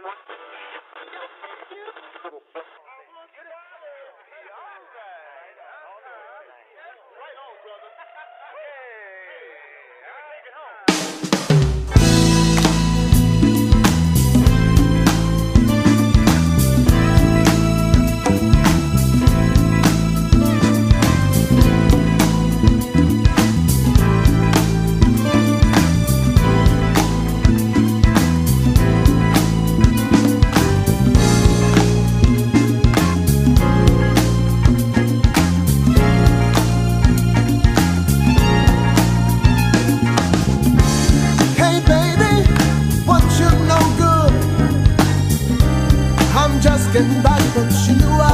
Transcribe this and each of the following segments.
吗？Verdade continua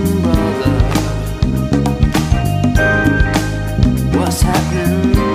what's happening.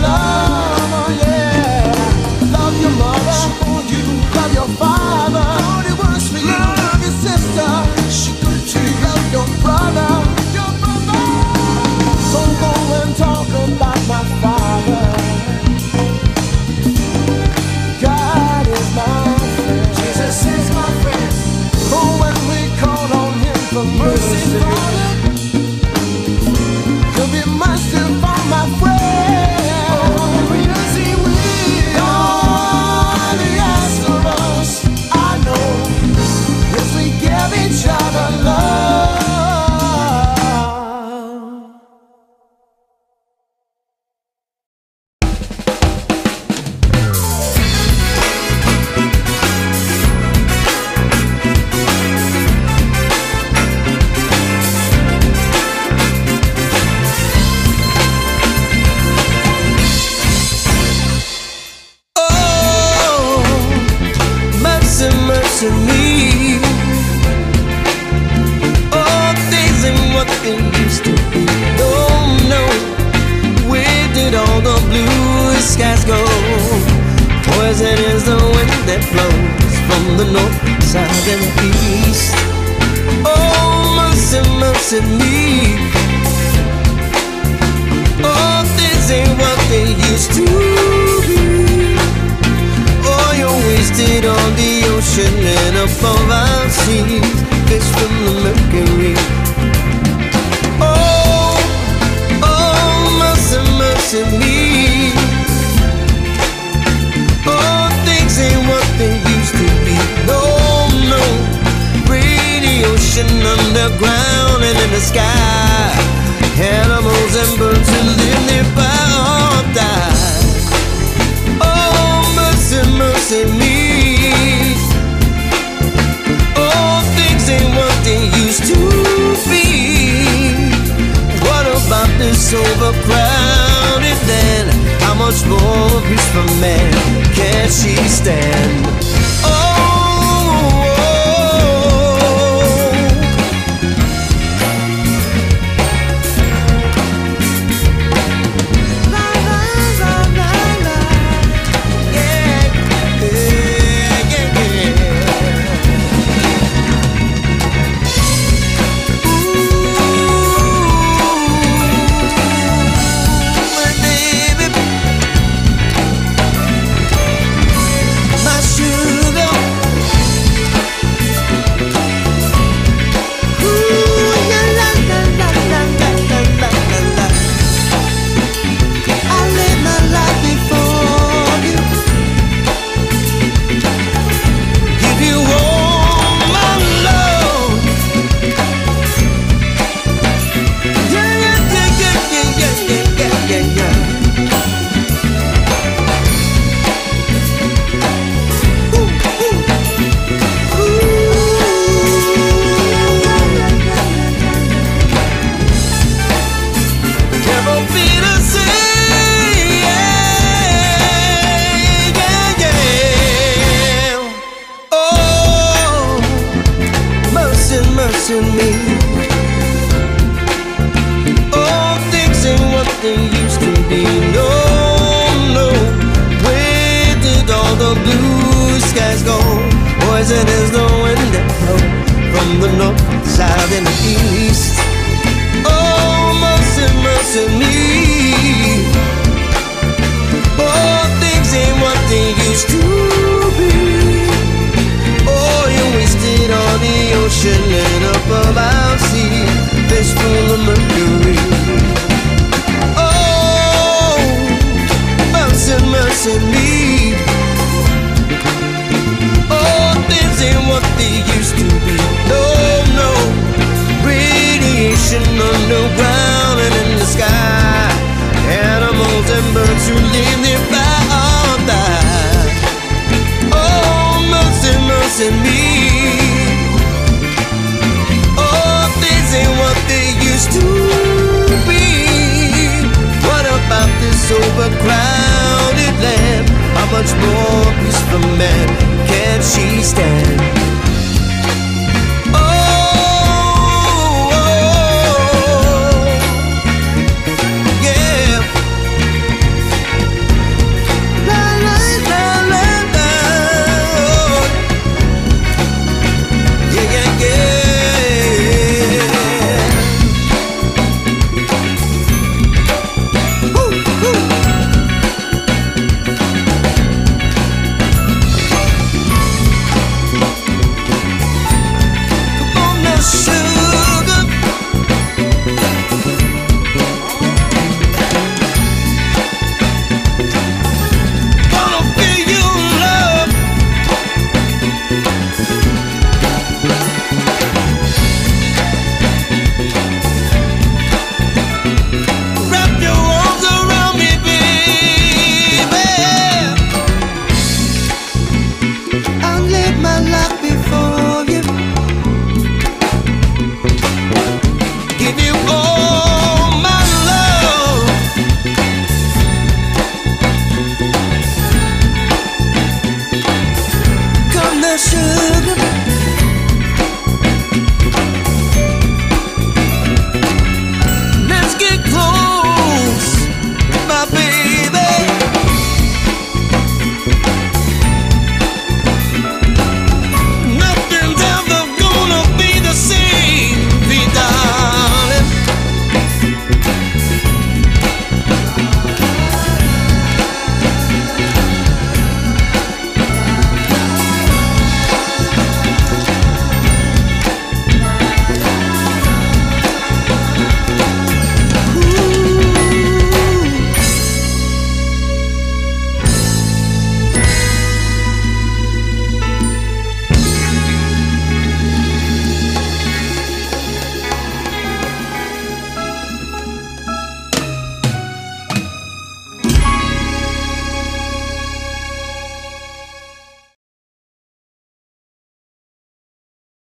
love. from the north, south, and east. Oh, mercy, mercy me. Oh, things ain't what they used to be. Oh, you're wasted on the ocean and above our seas. Fish from the mercury. Oh, things ain't what they used to be. What about this overcrowded land? How much more abuse from man can she stand? in me. Oh, things ain't what they used to be. What about this overcrowded land? How much more peaceful man can she stand?